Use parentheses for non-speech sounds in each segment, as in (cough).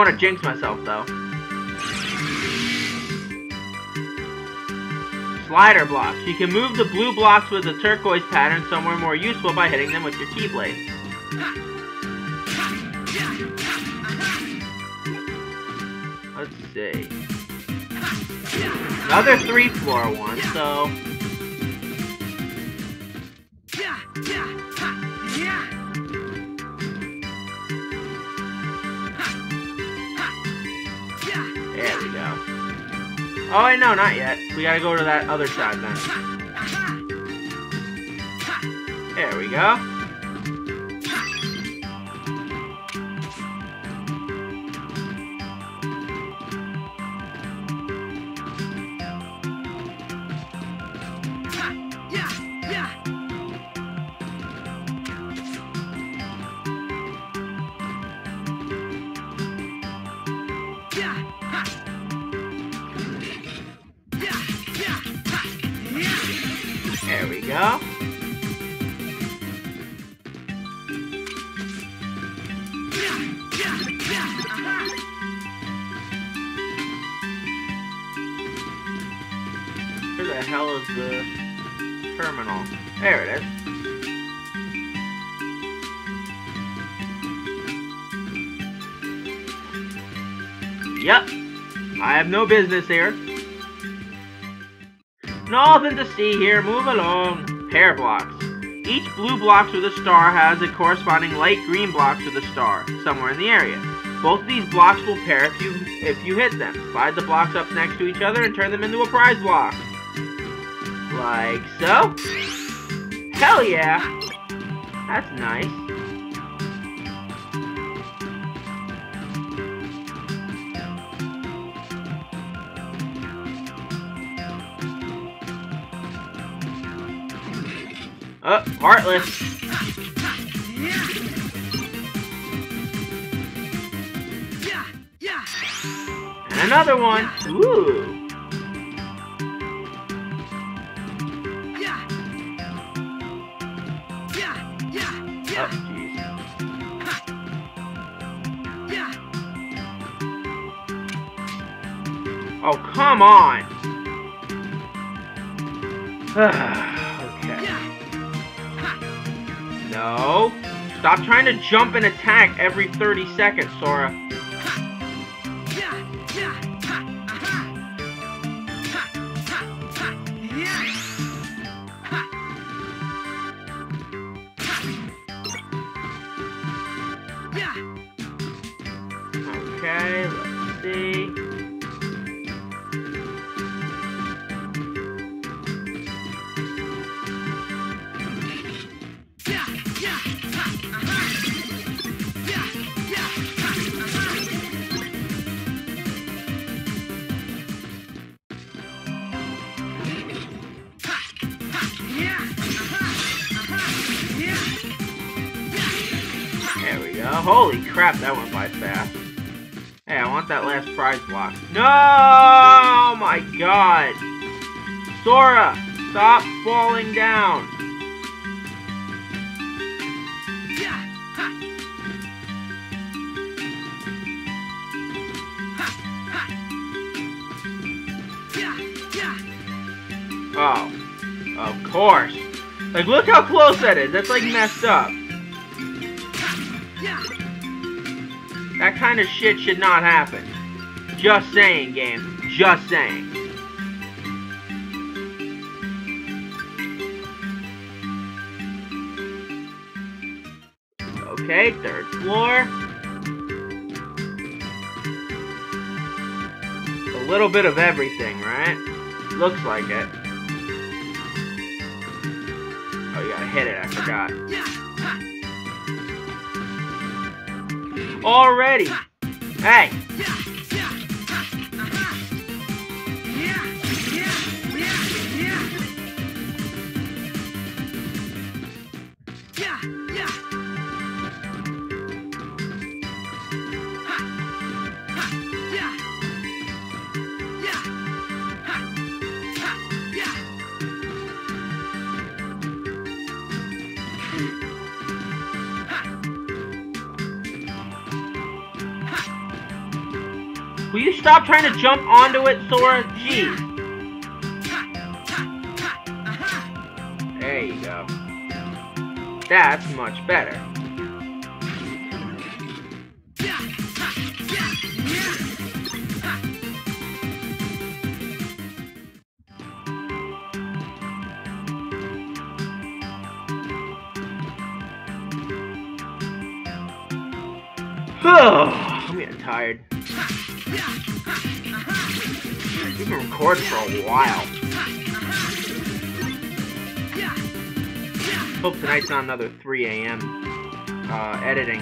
want to jinx myself, though. Slider blocks. You can move the blue blocks with the turquoise pattern somewhere more useful by hitting them with your Keyblade. Let's see. Another three floor one, so... Oh, wait, no, not yet. We gotta go to that other side then. There we go. There. Where the hell is the terminal? There it is. Yep. I have no business here. Nothing to see here. Move along. Pair blocks. Each blue block with a star has a corresponding light green block with a star somewhere in the area. Both of these blocks will pair if you if you hit them. Slide the blocks up next to each other and turn them into a prize block. Like so. Hell yeah. That's nice. Oh, Heartless. And another one. Ooh. Oh. Oh, come on. (sighs) (sighs) No. Stop trying to jump and attack every 30 seconds, Sora. Holy crap, that went by fast. Hey, I want that last prize block. No! Oh my god! Sora, stop falling down. Oh, of course. Like, look how close that is. That's like messed up. That kind of shit should not happen. Just saying, game. Just saying. Okay, third floor. A little bit of everything, right? Looks like it. Oh, you gotta hit it, I forgot. Already! Hey! Will you stop trying to jump onto it, Sora? Gee. There you go. That's much better. I'm (sighs) oh. We've been recording for a while. Hope tonight's not another 3 a.m. Uh, editing.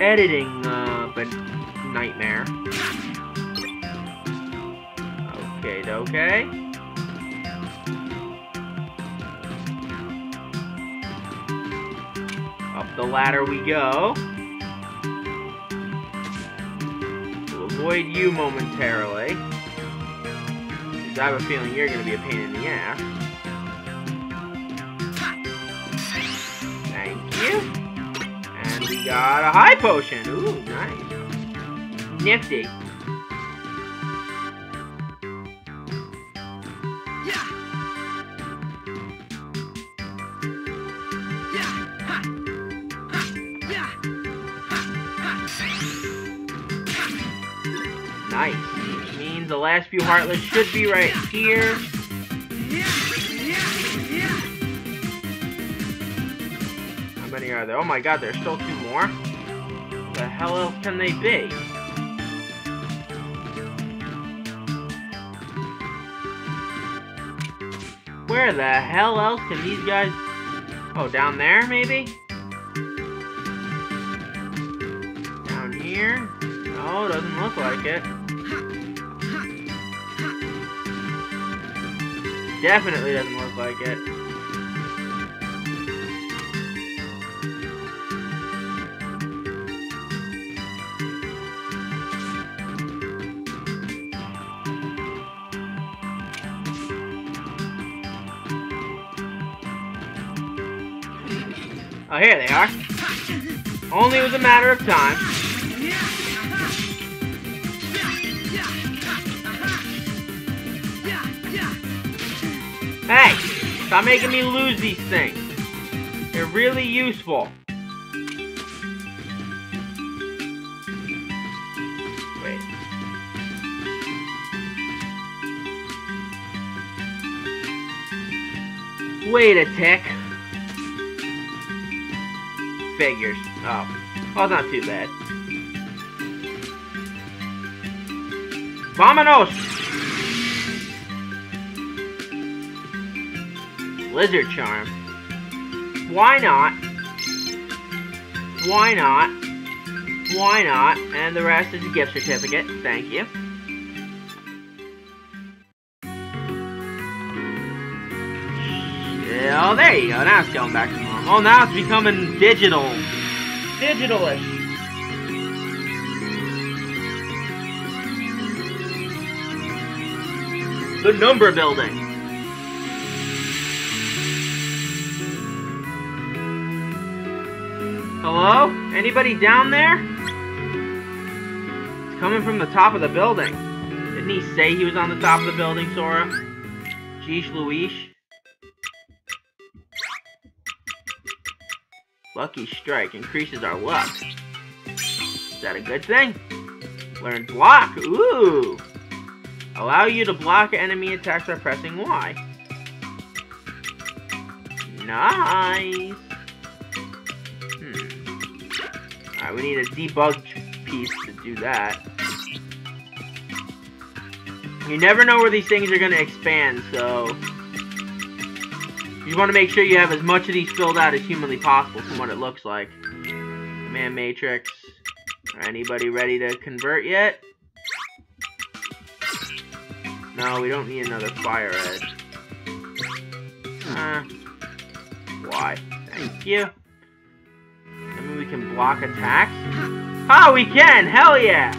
Editing, uh, but nightmare. Okay, okay. Up the ladder we go. We'll avoid you momentarily. I have a feeling you're going to be a pain in the ass. Thank you. And we got a high potion. Ooh, nice. Nifty. Nice. The last few Heartless should be right here. How many are there? Oh my god, there's still two more? The hell else can they be? Where the hell else can these guys... Oh, down there, maybe? Down here? No, doesn't look like it. Definitely doesn't look like it. Oh, here they are. Only was a matter of time. Hey! Stop making me lose these things. They're really useful. Wait. Wait a tick. Figures. Oh. Oh, not too bad. Vamonos! Lizard Charm. Why not? Why not? Why not? And the rest is a gift certificate. Thank you. Oh, there you go. Now it's going back to normal. Oh, now it's becoming digital. Digitalish. The number building. Hello? Anybody down there? It's coming from the top of the building. Didn't he say he was on the top of the building, Sora? Jeesh Louise. Lucky Strike increases our luck. Is that a good thing? Learn Block. Ooh. Allow you to block enemy attacks by pressing Y. Nice. Alright, we need a debug piece to do that. You never know where these things are going to expand, so... You want to make sure you have as much of these filled out as humanly possible from what it looks like. Man Matrix. Anybody ready to convert yet? No, we don't need another fire edge. Uh, why? Thank you. Block attacks. Oh, we can! Hell yeah!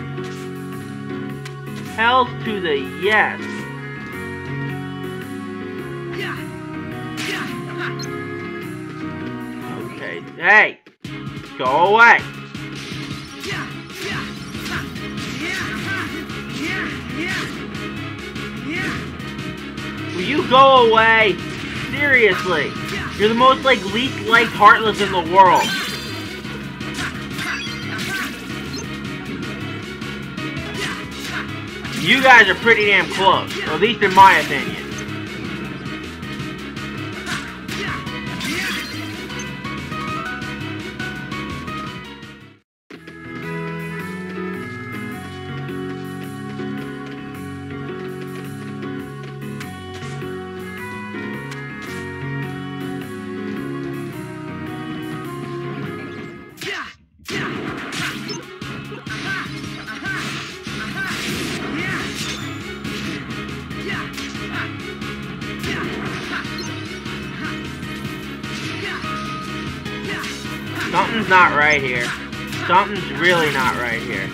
Hells to the yes. Okay, hey! Go away! Will you go away? Seriously. You're the most, like, least liked Heartless in the world. You guys are pretty damn close, at least in my opinion. Something's not right here. Something's really not right here.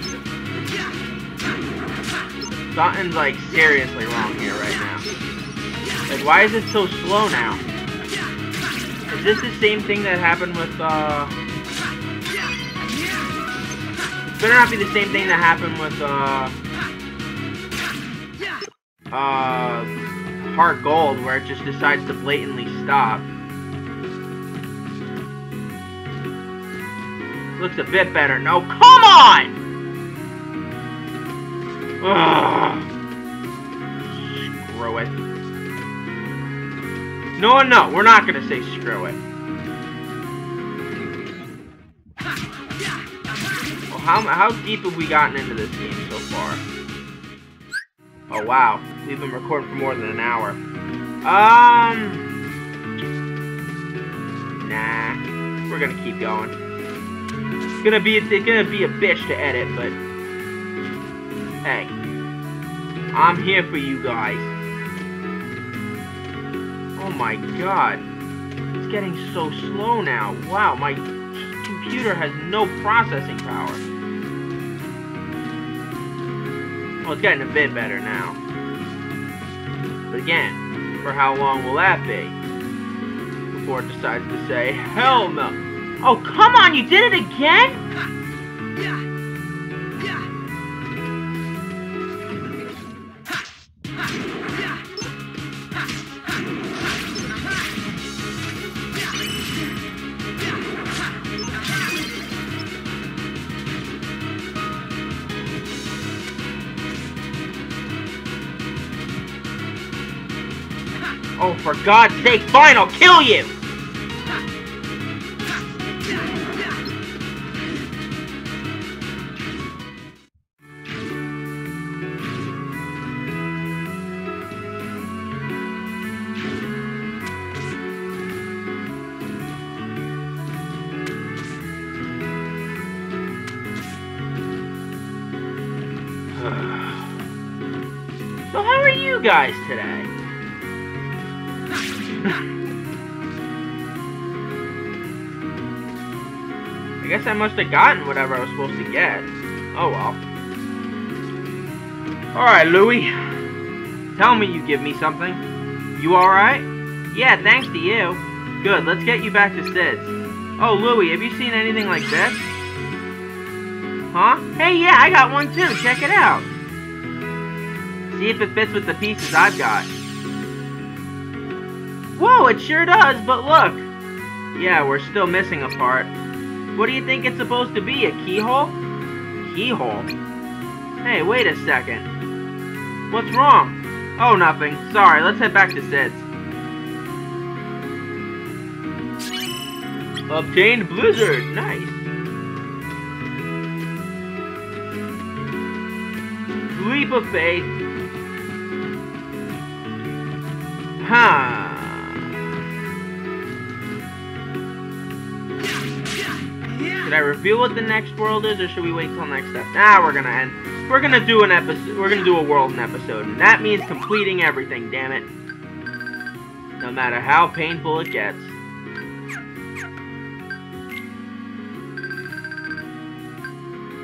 Something's like seriously wrong here right now. Like why is it so slow now? Is this the same thing that happened with uh It's better not be the same thing that happened with uh uh Heart Gold where it just decides to blatantly stop. Looks a bit better. No, come on! Ugh. Screw it. No, no, we're not gonna say screw it. Well, how, how deep have we gotten into this game so far? Oh, wow. We've been recording for more than an hour. Um... Nah. We're gonna keep going. It's gonna be it's gonna be a bitch to edit, but hey, I'm here for you guys. Oh my god, it's getting so slow now. Wow, my computer has no processing power. Well, it's getting a bit better now. But again, for how long will that be? Before it decides to say, hell no. Oh, come on, you did it again? Oh, for God's sake, fine, I'll kill you! So how are you guys today? I guess I must have gotten whatever I was supposed to get. Oh well. Alright, Louie. Tell me you give me something. You alright? Yeah, thanks to you. Good, let's get you back to Cid's. Oh, Louie, have you seen anything like this? Huh? Hey, yeah, I got one too. Check it out. See if it fits with the pieces I've got. Whoa, it sure does, but look. Yeah, we're still missing a part. What do you think it's supposed to be, a keyhole? Keyhole? Hey, wait a second. What's wrong? Oh, nothing. Sorry, let's head back to Cid's. Obtained Blizzard. Nice. Leap of faith. Huh. Should I reveal what the next world is, or should we wait till next step? Nah, we're gonna end. We're gonna do an episode. We're gonna do a world in episode, and that means completing everything. Damn it. No matter how painful it gets.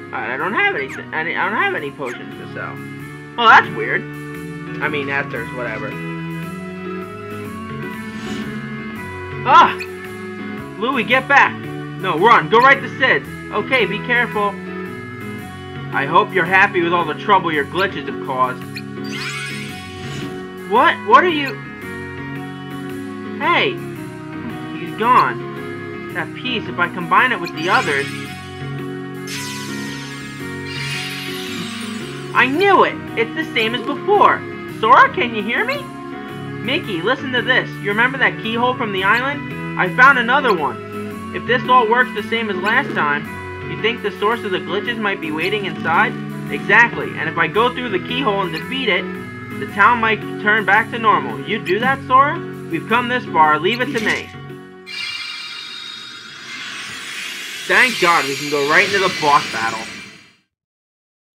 Alright, I don't have any. I don't have any potions to sell. Well, that's weird. I mean, ethers, whatever. Ah! Louie, get back! No, run. Go right to Cid. Okay, be careful. I hope you're happy with all the trouble your glitches have caused. What? What are you... Hey! He's gone. That piece, if I combine it with the others... I knew it! It's the same as before! Sora, can you hear me? Mickey, listen to this. You remember that keyhole from the island? I found another one. If this all works the same as last time, you think the source of the glitches might be waiting inside? Exactly, and if I go through the keyhole and defeat it, the town might turn back to normal. You do that, Sora? We've come this far, leave it to me. Thank God we can go right into the boss battle.